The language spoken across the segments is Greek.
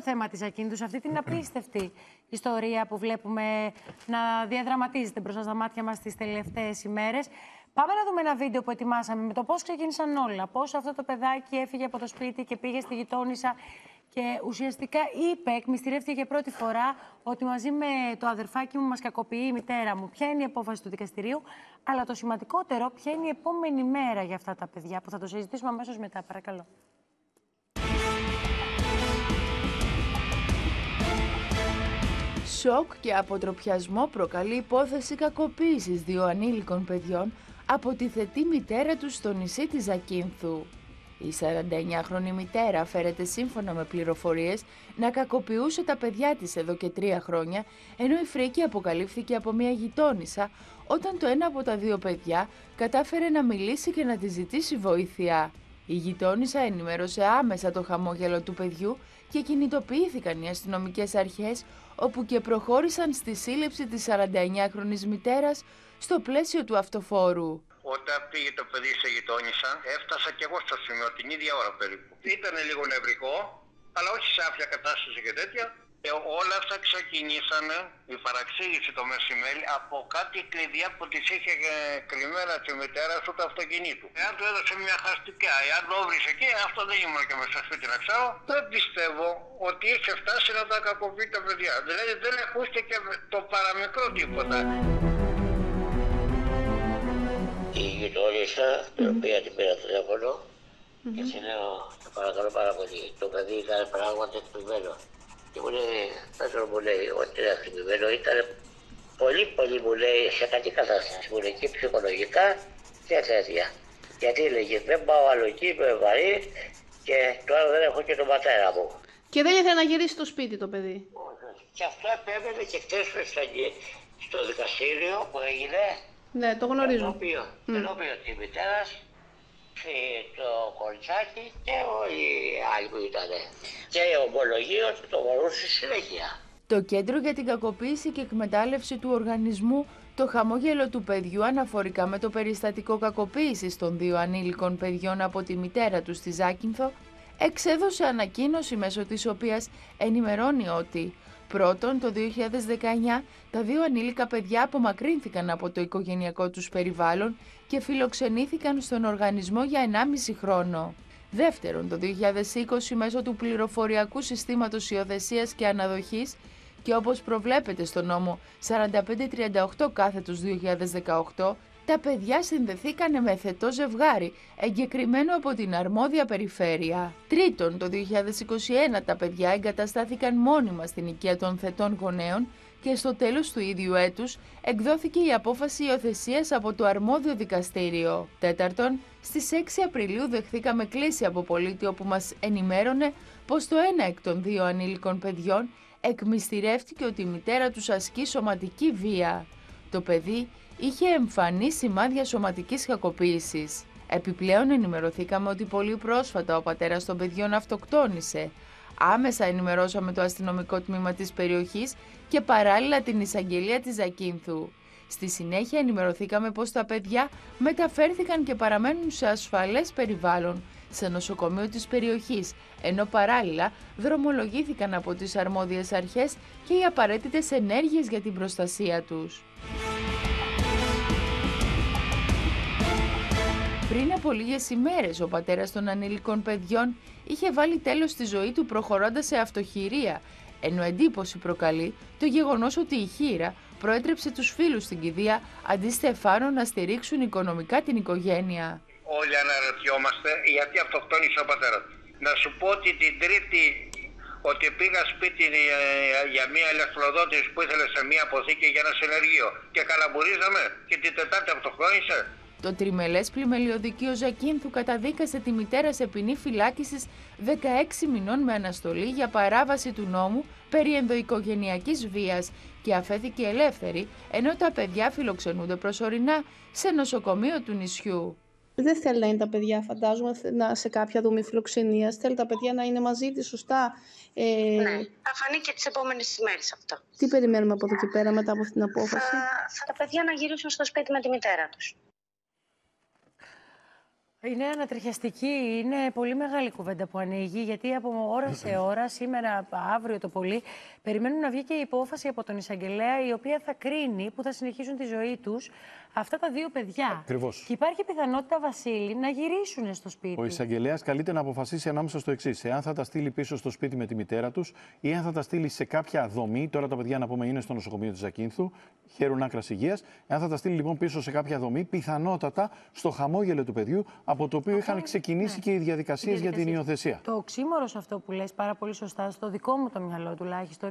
το θέμα της Ακίνητους, αυτή την απίστευτη ιστορία που βλέπουμε να διαδραματίζεται μπροστά στα μάτια μας τις τελευταίες ημέρες. Πάμε να δούμε ένα βίντεο που ετοιμάσαμε με το πώς ξεκίνησαν όλα. Πώς αυτό το παιδάκι έφυγε από το σπίτι και πήγε στη γειτόνισσα και ουσιαστικά είπε, εκμυστηρεύτηκε για πρώτη φορά, ότι μαζί με το αδερφάκι μου μας κακοποιεί η μητέρα μου. Ποια είναι η απόφαση του δικαστηρίου, αλλά το σημαντικότερο, ποια είναι η επόμενη μέρα για αυτά τα παιδιά, που θα το συζητήσουμε αμέσως μετά. Παρακαλώ. Σοκ και αποτροπιασμό προκαλεί υπόθεση κακοποίησης δύο ανήλικων παιδιών από τη θετή μητέρα τους στο νησί της Ζακίνθου. Η 49χρονη μητέρα φέρεται σύμφωνα με πληροφορίες να κακοποιούσε τα παιδιά της εδώ και τρία χρόνια, ενώ η φρίκη αποκαλύφθηκε από μια γειτόνισσα όταν το ένα από τα δύο παιδιά κατάφερε να μιλήσει και να της ζητήσει βοήθεια. Η γειτόνισσα ενημέρωσε άμεσα το χαμόγελο του παιδιού και κινητοποιήθηκαν οι αστυνομικές αρχές όπου και προχώρησαν στη σύλληψη της 49χρονης μητέρας στο πλαίσιο του αυτοφόρου. Όταν πήγε το παιδί σε γειτόνισσα, έφτασα και εγώ στο σημείο την ίδια ώρα περίπου. Ήταν λίγο νευρικό, αλλά όχι σε άφια κατάσταση και τέτοια. Ε, όλα αυτά ξεκινήσανε, η παραξήγηση το μεσημέρι, από κάτι κλειδιά που τη είχε ε, κρυμμένα τη μητέρα του το αυτοκινήτου. Εάν του έδωσε μια χαστικά, εάν το έβρισε εκεί, αυτό δεν ήμουν και μέσα στο σπίτι να ξέρω, δεν πιστεύω ότι είχε φτάσει να τα κακοποιεί τα παιδιά. Δηλαδή δεν ακούστηκε το παραμικρό τίποτα η γειτόνισσα, την οποία την πήρα τηλέφωνο και της λέω, παρακαλώ πάρα πολύ, το παιδί ήταν πράγματι εκτυπημένο. Και μου λέει, Πέτρο μου λέει, ότι είναι εκτυπημένο, ήταν πολύ πολύ μου λέει σε κακή κατάσταση μου λέει και ψυχολογικά και τέτοια. Γιατί λέγε, δεν πάω άλλο εκεί, είμαι βαρύ και τώρα δεν έχω και τον πατέρα μου. Και δεν ήθελε να γυρίσει στο σπίτι το παιδί. Και αυτό επέβαινε και χθες στο δικαστήριο που έγινε ναι, το γνωρίζω. Ενώπιο, mm. ενώπιο της μητέρας, το κοριτσάκι και όλοι οι άλλοι που ήταν. Και ομολογεί ότι το μπορούσε συνέχεια. Το Κέντρο για την Κακοποίηση και Εκμετάλλευση του Οργανισμού το χαμόγελο του παιδιού αναφορικά με το περιστατικό κακοποίησης των δύο ανήλικων παιδιών από τη μητέρα τους στη Ζάκυνθο εξέδωσε ανακοίνωση μέσω της οποίας ενημερώνει ότι Πρώτον, το 2019 τα δύο ανήλικα παιδιά απομακρύνθηκαν από το οικογενειακό τους περιβάλλον και φιλοξενήθηκαν στον οργανισμό για 1,5 χρόνο. Δεύτερον, το 2020 μέσω του πληροφοριακού συστήματος υιοθεσίας και αναδοχής και όπως προβλέπεται στο νόμο 4538 κάθετος 2018, τα παιδιά συνδεθήκαν με θετό ζευγάρι, εγκεκριμένο από την αρμόδια περιφέρεια. Τρίτον, το 2021 τα παιδιά εγκαταστάθηκαν μόνιμα στην οικία των θετών γονέων και στο τέλος του ίδιου έτους εκδόθηκε η απόφαση υιοθεσίας από το αρμόδιο δικαστήριο. Τέταρτον, στις 6 Απριλίου δεχθήκαμε κλίση από πολίτη όπου μας ενημέρωνε πως το ένα εκ των δύο ανήλικων παιδιών εκμυστηρεύτηκε ότι η μητέρα τους ασκεί σωματική βία. Το παιδί είχε εμφανή σημάδια σωματικής κακοποίησης. Επιπλέον ενημερωθήκαμε ότι πολύ πρόσφατα ο πατέρας των παιδιών αυτοκτόνησε. Άμεσα ενημερώσαμε το αστυνομικό τμήμα της περιοχής και παράλληλα την εισαγγελία της Ζακίνθου. Στη συνέχεια ενημερωθήκαμε πως τα παιδιά μεταφέρθηκαν και παραμένουν σε ασφαλές περιβάλλον σε νοσοκομείο της περιοχής, ενώ παράλληλα δρομολογήθηκαν από τις αρμόδιες αρχές και οι απαραίτητες ενέργειες για την προστασία τους. Πριν από λίγες ημέρες, ο πατέρας των ανήλικων παιδιών είχε βάλει τέλος στη ζωή του προχωρώντας σε αυτοχειρία, ενώ εντύπωση προκαλεί το γεγονός ότι η χείρα προέτρεψε τους φίλους στην κηδεία αντί στεφάνων να στηρίξουν οικονομικά την οικογένεια. Όλοι αναρωτιόμαστε γιατί αυτοκτόνησε ο πατέρας του. Να σου πω ότι την Τρίτη ότι πήγα σπίτι ε, για μια ηλεκτροδότηση που ήθελε σε μια αποθήκη για ένα συνεργείο και καλαμπουρίζαμε και την Τετάρτη αυτοκτόνησε. Το τριμελές πλημελιωδικείο Ζακίνθου καταδίκασε τη μητέρα σε ποινή φυλάκισης 16 μηνών με αναστολή για παράβαση του νόμου περί ενδοοικογενειακής βίας και αφέθηκε ελεύθερη, ενώ τα παιδιά φιλοξενούνται προσωρινά σε νοσοκομείο του νησιού. Δεν θέλει να είναι τα παιδιά, φαντάζομαι, σε κάποια δομή φιλοξενίας. Θέλει τα παιδιά να είναι μαζί της, σωστά. Ε... Ναι, θα φανεί και τις επόμενες ημέρες αυτό. Τι περιμένουμε από εδώ και πέρα μετά από αυτή την απόφαση; Θα, θα τα παιδιά να γυρίσουν στο σπίτι με τη μητέρα τους. Είναι ανατριχιαστική, είναι πολύ μεγάλη κουβέντα που ανοίγει, γιατί από ώρα σε ώρα, σήμερα, αύριο το πολύ, περιμένουν να βγει και η υπόφαση από τον εισαγγελέα, η οποία θα κρίνει που θα συνεχίσουν τη ζωή τους αυτά τα δύο παιδιά. Ακριβώς. Και υπάρχει πιθανότητα, Βασίλη, να γυρίσουν στο σπίτι. Ο εισαγγελέας καλείται να αποφασίσει ανάμεσα στο εξής: Εάν θα τα στείλει πίσω στο σπίτι με τη μητέρα τους ή αν θα τα στείλει σε κάποια δομή. Τώρα τα παιδιά, να πούμε, είναι στο νοσοκομείο της Ζακίνθου, χαίρουν άκρας υγείας. Εάν θα τα στείλει λοιπόν πίσω σε κάποια δομή, πιθανότατα στο χαμόγελο του παιδιού, από το οποίο είχαν ξεκινήσει ναι. και οι διαδικασίες για την διαδικασίες. υιοθεσία. Το οξύμορο σε αυτό που λες πάρα πολύ σωστά, στο δικό μου το μυαλό τουλάχιστον,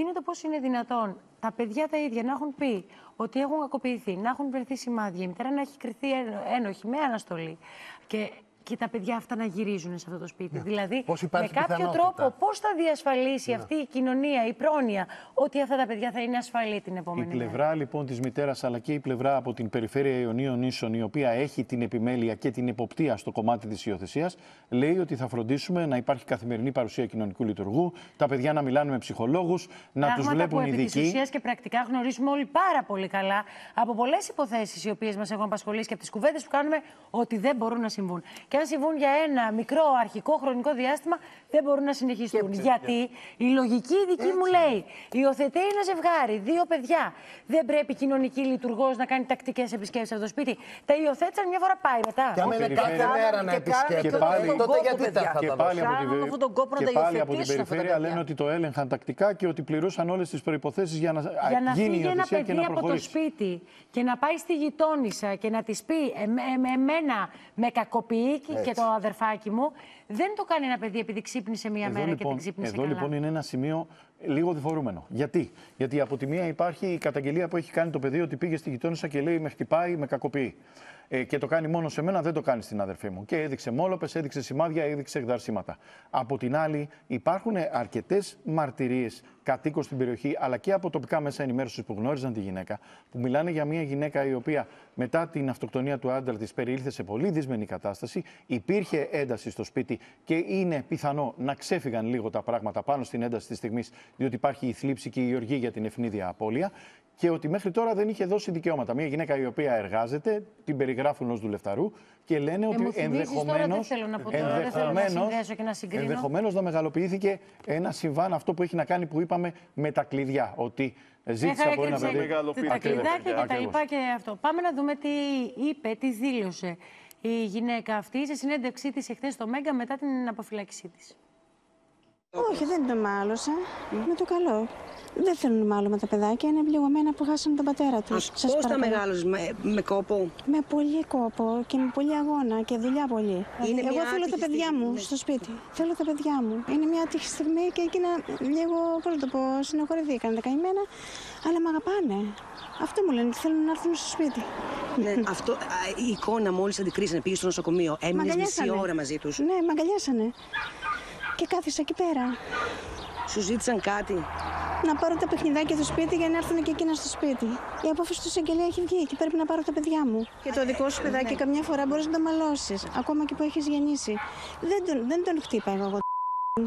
είναι το πώς είναι δυνατόν τα παιδιά τα ίδια να έχουν πει ότι έχουν κακοποιηθεί, να έχουν βρεθεί σημάδια, η μητέρα να έχει κρυθεί ένο- ένοχη με αναστολή. Και, και τα παιδιά αυτά να γυρίζουν σε αυτό το σπίτι. Δηλαδή, Ναι. Πώς με υπάρχει κάποιο πιθανότητα. τρόπο, πώς θα διασφαλίσει αυτή η κοινωνία, η πρόνοια, ότι αυτά τα παιδιά θα είναι ασφαλή την Η επόμενη μέρα; πλευρά λοιπόν της μητέρας, αλλά και η πλευρά από την περιφέρεια Ιωνίων Νήσων, η οποία έχει την επιμέλεια και την εποπτεία στο κομμάτι της υιοθεσίας, λέει ότι θα φροντίσουμε να υπάρχει καθημερινή παρουσία κοινωνικού λειτουργού, τα παιδιά να μιλάνε με ψυχολόγους, να τους Πράγματα βλέπουν που επί της ειδικοί. ουσίας και πρακτικά γνωρίζουμε όλοι πάρα πολύ καλά από πολλές υποθέσεις οι οποίες μας έχουν απασχολήσει και από τις κουβέντες που κάνουμε ότι δεν μπορούν να συμβούν. Και αν συμβούν για ένα μικρό αρχικό χρονικό διάστημα, δεν μπορούν να συνεχιστούν. Γιατί η λογική δική μου λέει: Υιοθετεί ένα ζευγάρι, δύο παιδιά. Δεν πρέπει κοινωνική λειτουργός να κάνει τακτικές επισκέψεις από το σπίτι. Τα υιοθέτησαν μια φορά πάει μετά. Και άμα είναι περιφέρεια- κάθε μέρα να Και κάνανε επισκέπτονται, και πάλι- τότε κόπο, γιατί παιδιά. τα θα Και τα πάλι, δώσουν; από την, Κάνουν αυτόν τον κόπο να και τα πάλι από την υιοθετήσουν αυτά τα περιφέρεια παιδιά. λένε ότι το έλεγχαν τακτικά και ότι πληρούσαν όλες τις προποθέσει για να, για να γίνει η φύγει ένα υιοθεσία και παιδί να από το προχωρήσει. σπίτι και να πάει στη γειτόνισσα και να της πει «Εμέ- εμέ- εμένα με κακοποιεί και- και το αδερφάκι μου, δεν το κάνει ένα παιδί επειδή ξύπνησε μία μέρα και δεν ξύπνησε εδώ καλά. λοιπόν είναι ένα σημείο λίγο διφορούμενο. Γιατί; Γιατί από τη μία υπάρχει η καταγγελία που έχει κάνει το παιδί ότι πήγε στη γειτόνισσα και λέει με χτυπάει, με κακοποιεί. Ε, και το κάνει μόνος σε μένα, δεν το κάνει στην αδερφή μου. Και έδειξε μόλοπες, έδειξε σημάδια, έδειξε εκδαρσίματα. Από την άλλη, υπάρχουν αρκετές μαρτυρίες κατοίκων στην περιοχή, αλλά και από τοπικά μέσα ενημέρωσης που γνώριζαν τη γυναίκα, που μιλάνε για μια γυναίκα η οποία μετά την αυτοκτονία του άντρα της περιήλθε σε πολύ δυσμενή κατάσταση, υπήρχε ένταση στο σπίτι και είναι πιθανό να ξέφυγαν λίγο τα πράγματα πάνω στην ένταση της στιγμής, διότι υπάρχει η θλίψη και η οργή για την ευνίδια απώλεια. Και ότι μέχρι τώρα δεν είχε δώσει δικαιώματα. Μια γυναίκα η οποία εργάζεται, την περιγράφουν ως δουλευταρού και λένε Ε, μου ότι θυμίζεις τώρα, ενδεχομένω. δεν θέλω να πω τώρα, δεν θέλω να συνδέσω και να συγκρίνω. ενδεχομένως να μεγαλοποιήθηκε ένα συμβάν αυτό που έχει να κάνει που είπαμε με τα κλειδιά. Ότι ζήτησε από ένα έκρυψε παιδί. τα Ακριβώς. κλειδάκια και τα Ακριβώς. λοιπά και αυτό. Πάμε να δούμε τι είπε, τι δήλωσε η γυναίκα αυτή σε συνέντευξή της εχθές στο Μέγκα μετά την αποφυλάκησή της. Όχι, δεν το μάλωσα. Με το καλό. Δεν θέλουν μάλλον τα παιδάκια, είναι πληγωμένα που χάσαν τον πατέρα τους. Πώ τα μεγάλωσε, με, με κόπο. Με πολύ κόπο και με πολύ αγώνα και δουλειά πολύ. Είναι Εγώ μια θέλω τα άτυχη παιδιά στιγμή, μου ναι. στο σπίτι. Θέλω τα παιδιά μου. Είναι μια άτυχη στιγμή και εκείνα λίγο, πώς να το πω, συνοχωρηθήκαν τα καημένα, αλλά με αγαπάνε. Αυτό μου λένε, ότι θέλουν να έρθουν στο σπίτι. Ναι, αυτό, α, η εικόνα μόλις αντικρίσανε, πήγε στο νοσοκομείο. Μ' Έμεινε μισή αγκαλιάσανε. ώρα μαζί τους. Ναι, με αγκαλιάσανε. Και κάθισα εκεί πέρα. Σου ζήτησαν κάτι; Να πάρω τα παιχνιδάκια στο σπίτι για να έρθουν και εκείνα στο σπίτι. Η απόφαση του εισαγγελέα έχει βγει και πρέπει να πάρω τα παιδιά μου. Και το δικό σου παιδάκι καμιά φορά μπορείς να το μαλώσεις, ακόμα και που έχεις γεννήσει. Δεν τον, δεν τον χτύπαγα εγώ.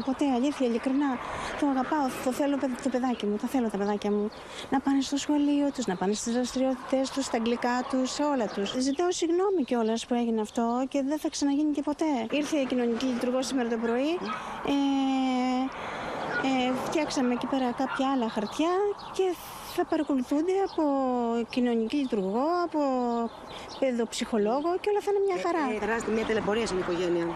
Ποτέ, αλήθεια, ειλικρινά. Το αγαπάω, το θέλω παιδ- το παιδάκι μου, τα θέλω τα παιδάκια μου. Να πάνε στο σχολείο τους, να πάνε στις δραστηριότητες τους, στα αγγλικά τους, σε όλα τους. Ζητάω συγγνώμη κιόλας που έγινε αυτό και δεν θα ξαναγίνει και ποτέ. Ήρθε η κοινωνική λειτουργός σήμερα το πρωί. Ε, ε, φτιάξαμε εκεί πέρα κάποια άλλα χαρτιά και θα παρακολουθούνται από κοινωνική λειτουργό, από παιδοψυχολόγο και όλα θα είναι μια χαρά. Ε, Περάσετε μια τηλεπορία στην οικογένεια.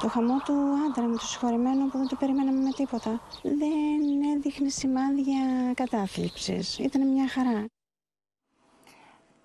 Το χαμό του άντρα μου, του συγχωρεμένου που δεν το περιμέναμε με τίποτα. Δεν έδειχνε σημάδια κατάθλιψης. Ήταν μια χαρά.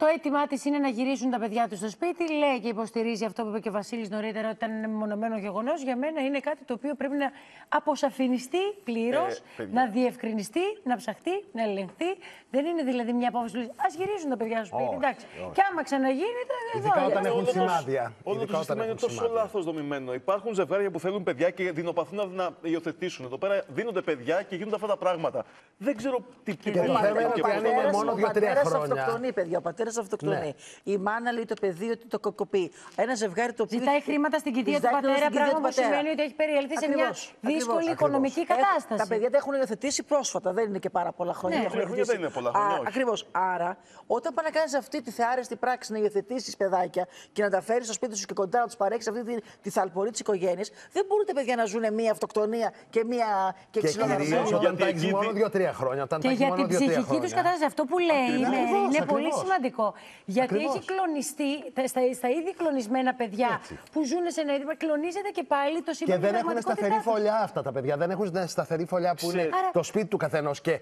Το αίτημά της είναι να γυρίσουν τα παιδιά τους στο σπίτι. Λέει και υποστηρίζει αυτό που είπε και ο Βασίλης νωρίτερα, ότι ήταν ένα μεμονωμένο γεγονός. Για μένα είναι κάτι το οποίο πρέπει να αποσαφινιστεί πλήρως, να διευκρινιστεί, να ψαχτεί, να ελεγχθεί. Δεν είναι δηλαδή μια απόφαση που λέει Α γυρίσουν τα παιδιά στο σπίτι. Εντάξει. Και άμα ξαναγίνει, τότε εδώ. Ειδικά είναι. όταν έχουν Όλο το- σημάδια. Όλο Ειδικά το όταν σύστημα είναι έχουν τόσο σημάδια. λάθος δομημένο. Υπάρχουν ζευγάρια που θέλουν παιδιά και δεινοπαθούν να, να υιοθετήσουν. Εδώ πέρα δίνονται παιδιά και γίνονται αυτά τα πράγματα. Δεν ξέρω τι, τι το θέμα είναι ότι αν είναι μόνο δύο-τρία χρόνια. αυτοκτονεί, παιδιά. Ο πατέρας ένα αυτοκτονεί. Η μάνα λέει το παιδί ότι το κοκοπεί. Ένα ζευγάρι το οποίο. Ζητάει χρήματα στην κοιτία του Ζητάει πατέρα, στην κοιτία πράγμα του που πατέρα. σημαίνει ότι έχει περιέλθει σε μια Ακριβώς, δύσκολη ακριβώς. οικονομική Έχουν- κατάσταση. Τα παιδιά τα έχουν υιοθετήσει πρόσφατα, δεν είναι και πάρα πολλά χρόνια. Ναι. τα έχουν Χρόνια υιοθετήσει. δεν είναι πολλά χρόνια, όχι. Ακριβώς. Άρα, όταν πάνε να κάνεις αυτή τη θεάρεστη πράξη να υιοθετήσεις παιδάκια και να τα φέρεις στο σπίτι σου και κοντά να τους παρέχεις αυτή τη, τη θαλπορή της οικογένειας, δεν μπορούν τα παιδιά να ζουν μία αυτοκτονία και μία και Και ξυλοδαρμό. κυρίως όταν Γιατί τα έχεις εκεί μόνο δι- δύο-τρία χρόνια. Όταν Και τα έχεις για μόνο την δύο-τρία ψυχική τους χρόνια. κατάσταση, αυτό που λέει είναι, Ακριβώς, είναι πολύ ακριβώς. σημαντικό. Γιατί Ακριβώς. έχει κλονιστεί τα- στα, στα ήδη κλονισμένα παιδιά που ζουν σε ένα ίδρυμα, κλονίζεται και πάλι το Και σύμπαν δεν έχουν σταθερή φωλιά αυτά τα παιδιά. Δεν έχουν σταθερή φωλιά που είναι Άρα- το σπίτι του καθενός. Και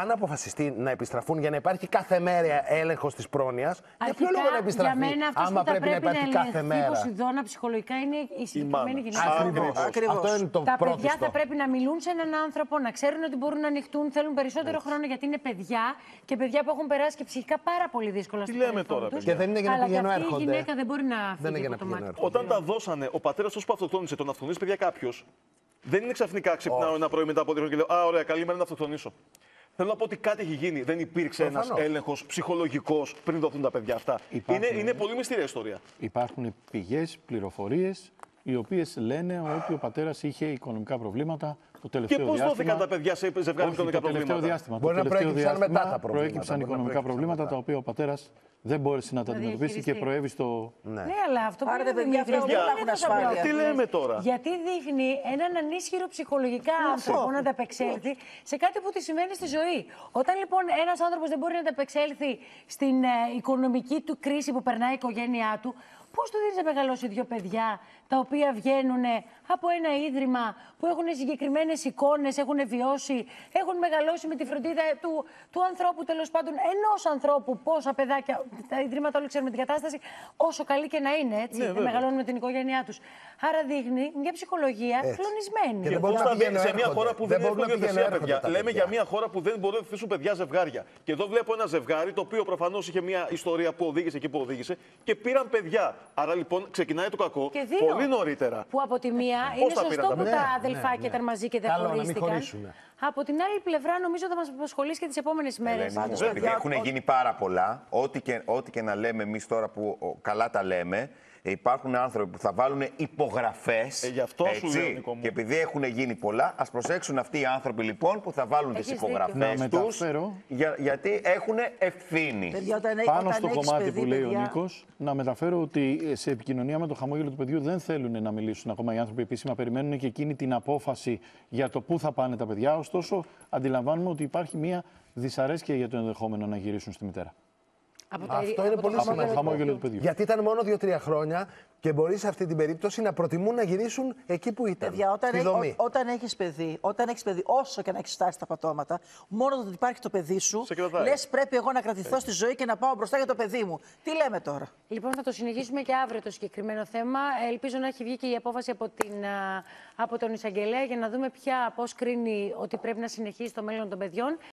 αν αποφασιστεί να επιστραφούν για να υπάρχει κάθε μέρα έλεγχος της πρόνοιας, για ποιο λόγο να επιστραφεί, για μένα αυτός άμα που θα πρέπει να υπάρχει κάθε ελεγχθεί μέρα. Ποσειδώνα ψυχολογικά είναι η συγκεκριμένη μάνα. γυναίκα. Ακριβώς. Ακριβώς. Αυτό είναι το Τα πρώτο. παιδιά θα πρέπει να μιλούν σε έναν άνθρωπο, να ξέρουν ότι μπορούν να ανοιχτούν, θέλουν περισσότερο χρόνο γιατί είναι παιδιά και παιδιά που έχουν περάσει και ψυχικά πάρα πολύ δύσκολα στο λέμε παρελθόν τώρα, τους. παιδιά; Και δεν είναι για να Αλλά πηγαίνω και αυτή έρχονται. η γυναίκα δεν μπορεί να Δεν φύγει είναι για από να το πηγαίνω μάτι. έρχονται. Όταν τα δώσανε, ο πατέρας τους που αυτοκτόνησε, τον αυτοκτονήσει παιδιά κάποιος, δεν είναι ξαφνικά ξυπνάω ένα πρωί μετά από δύο χρόνια και λέω Α, ωραία, καλή μέρα να αυτοκτονήσω. Θέλω να πω ότι κάτι έχει γίνει. Δεν υπήρξε ένας Προφανώς. έλεγχος ψυχολογικός πριν δοθούν τα παιδιά αυτά. Υπάρχουν. Είναι, είναι πολύ μυστήρια ιστορία. Υπάρχουν πηγές, πληροφορίες, οι οποίες λένε ότι ο πατέρας είχε οικονομικά προβλήματα το Και τελευταίο πώς διάστημα. δόθηκαν τα παιδιά σε ζευγάρι με Όχι, οικονομικά το τελευταίο προβλήματα; διάστημα. Μπορεί το να τελευταίο προέκυψαν μετά διάστημα τα προβλήματα, Προέκυψαν μπορεί να οικονομικά προέκυψαν προβλήματα μετά. τα οποία ο πατέρας δεν μπόρεσε να τα Να αντιμετωπίσει και διαχειριστεί. προέβη στο. Ναι. Ναι, αλλά αυτό που Άρα είναι τα παιδιά αυτά Δημήτρης, δεν δεν έχουν είναι τόσο ασφάλεια. απλό. Τι λέμε τώρα; Γιατί δείχνει έναν ανίσχυρο ψυχολογικά άνθρωπο να ανταπεξέλθει σε κάτι που τη συμβαίνει στη ζωή. Όταν λοιπόν ένας άνθρωπος δεν μπορεί να ανταπεξέλθει στην ε, οικονομική του κρίση που περνάει η οικογένειά του, πώς του δίνεις να μεγαλώσει δύο παιδιά τα οποία βγαίνουν από ένα ίδρυμα που έχουν συγκεκριμένες εικόνες, έχουν βιώσει, έχουν μεγαλώσει με τη φροντίδα του, του ανθρώπου τέλος πάντων, ενός ανθρώπου. Πόσα παιδάκια, τα ιδρύματα όλοι ξέρουμε την κατάσταση, όσο καλή και να είναι, έτσι. Ναι, δεν βέβαια. μεγαλώνουν με την οικογένειά τους. Άρα δείχνει μια ψυχολογία Έτσι. κλονισμένη. Και Και δεν πώ μπορούν να θα δει πηγαίνουν σε μια έρχονται. χώρα που Δεν δεν, μπορούν έχουν να πηγαίνουν υιοθεσία, έρχονται παιδιά. τα Λέμε παιδιά. για μια χώρα που δεν μπορούν να θέσουν παιδιά ζευγάρια. Και εδώ βλέπω ένα ζευγάρι το οποίο προφανώς είχε μια ιστορία που οδήγησε εκεί που οδήγησε και πήραν παιδιά. Άρα λοιπόν ξεκινάει το κακό Και δύο. πολύ νωρίτερα. Που από τη μία Πώς είναι τα σωστό πήραν τα που παιδιά. τα Ναι, αδελφάκια ναι, ναι. ήταν μαζί και δεν Καλό να μην χωρίστηκαν. χωρίσουνε. Από την άλλη πλευρά, νομίζω θα μας απασχολήσει και τις επόμενες μέρες. Ελένη μου, επειδή έχουν γίνει πάρα πολλά, ό,τι και, ό,τι και να λέμε εμείς τώρα που ο, καλά τα λέμε, υπάρχουν άνθρωποι που θα βάλουν υπογραφές. Ε, γι' αυτό σου λέω, Νίκο μου. Και επειδή έχουν γίνει πολλά, ας προσέξουν αυτοί οι άνθρωποι λοιπόν που θα βάλουν τις Έχεις δίκιο. υπογραφές Να τους. μεταφέρω. Για, γιατί έχουν ευθύνη. Παιδιά, όταν, έ- Πάνω όταν στο έχεις κομμάτι παιδί, που λέει παιδιά, ο Νίκος, να μεταφέρω ότι σε επικοινωνία με το χαμόγελο του παιδιού δεν θέλουν να μιλήσουν ακόμα οι άνθρωποι επίσημα. Περιμένουν και εκείνη την απόφαση για το πού θα πάνε τα παιδιά. Ωστόσο, αντιλαμβάνουμε ότι υπάρχει μια δυσαρέσκεια για το ενδεχόμενο να γυρίσουν στη μητέρα. Από το, Αυτό από είναι το πολύ Από το σημαντικό. χαμόγελο του παιδιού. Γιατί ήταν μόνο δύο-τρία χρόνια και μπορεί σε αυτή την περίπτωση να προτιμούν να γυρίσουν εκεί που ήταν. Παιδιά, όταν, στη έχει, δομή. ό, όταν έχεις παιδί, όταν έχεις παιδί, όσο και να έχεις φτάσει τα πατώματα, μόνο το ότι υπάρχει το παιδί σου, Σε κρατάει. λες πρέπει εγώ να κρατηθώ στη ζωή και να πάω μπροστά για το παιδί μου. Τι λέμε τώρα; Λοιπόν, θα το συνεχίσουμε και αύριο το συγκεκριμένο θέμα. Ελπίζω να έχει βγει και η απόφαση από, την, α, από τον εισαγγελέα για να δούμε ποια, πώς κρίνει ότι πρέπει να συνεχίσει το μέλλον των παιδιών.